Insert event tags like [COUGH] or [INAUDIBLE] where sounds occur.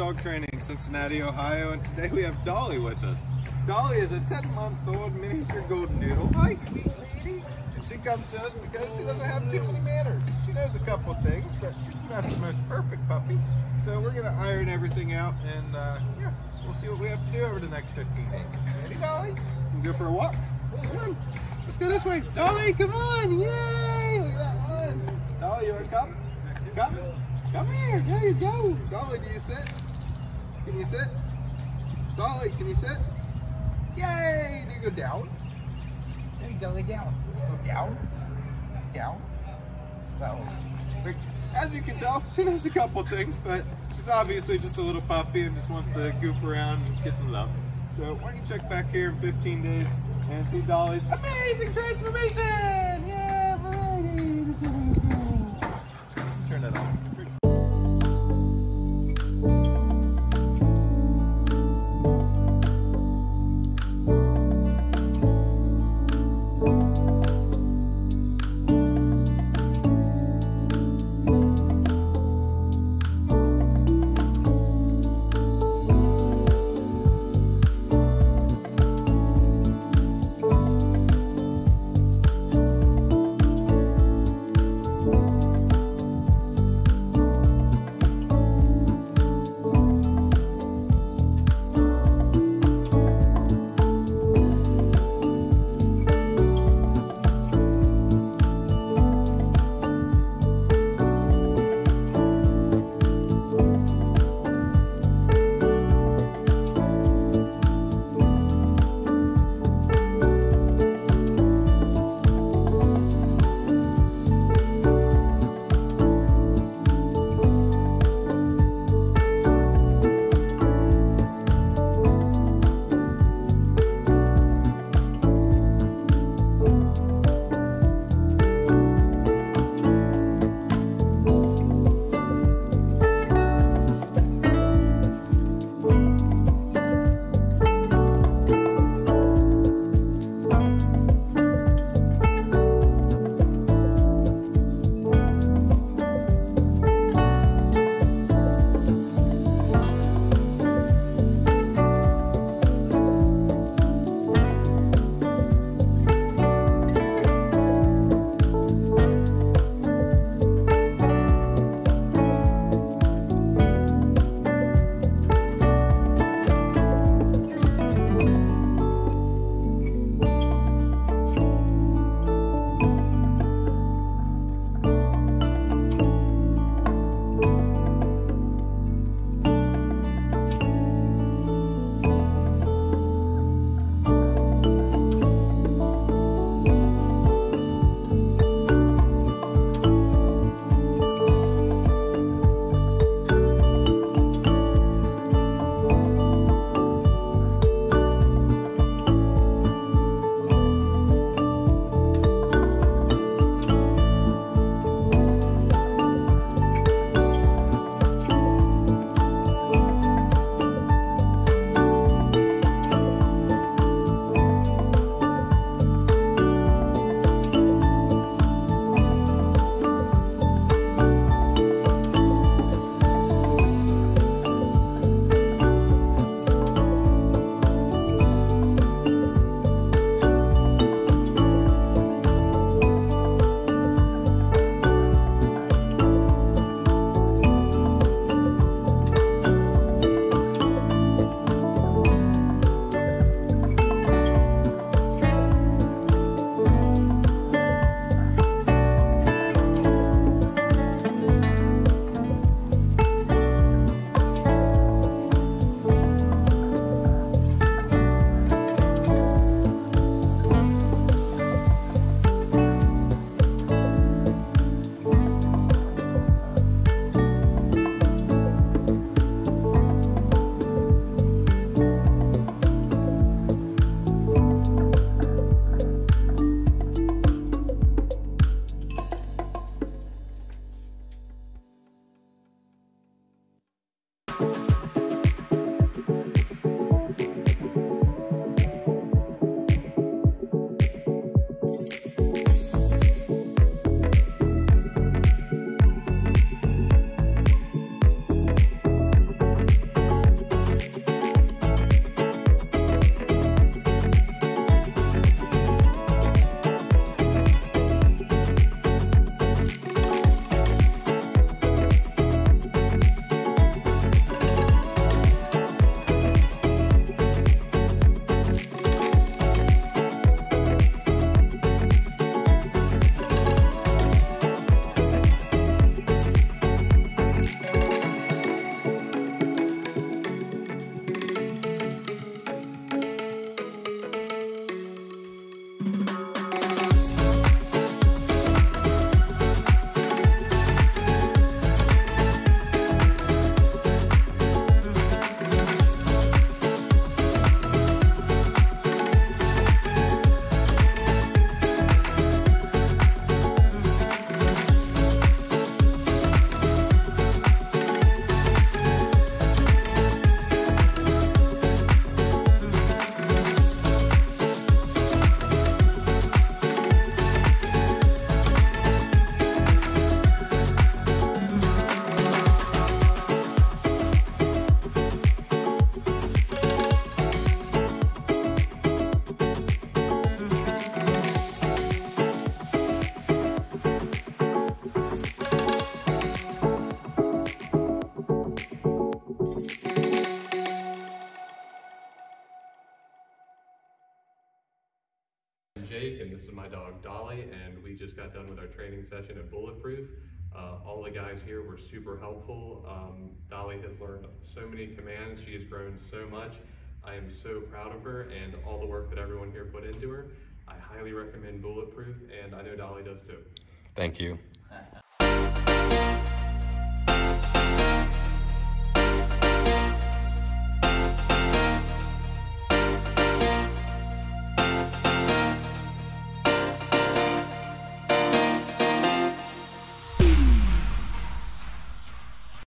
Dog Training, Cincinnati, Ohio, and today we have Dolly with us. Dolly is a 10-month-old miniature golden doodle. Hi, sweet lady. And she comes to us because she doesn't have too many manners. She knows a couple things, but she's not the most perfect puppy. So we're gonna iron everything out, and uh, yeah, we'll see what we have to do over the next 15 days. Ready, Dolly? We go for a walk. Come on. Let's go this way. Dolly, come on! Yay! Look at that one. Dolly, you wanna come? Come. Come here. There you go. Dolly, do you sit? Can you sit? Dolly, can you sit? Yay! Do you go down? There you go, lay down. Go down. Down. Well, as you can tell, she knows a couple things, but she's obviously just a little puppy and just wants to goof around and get some love. So why don't you check back here in 15 days and see Dolly's amazing transformation! Yeah, variety! This is really. Jake, and this is my dog Dolly, and we just got done with our training session at Bulletproof. Uh, all the guys here were super helpful. Um, Dolly has learned so many commands. She has grown so much. I am so proud of her and all the work that everyone here put into her. I highly recommend Bulletproof, and I know Dolly does too. Thank you. [LAUGHS]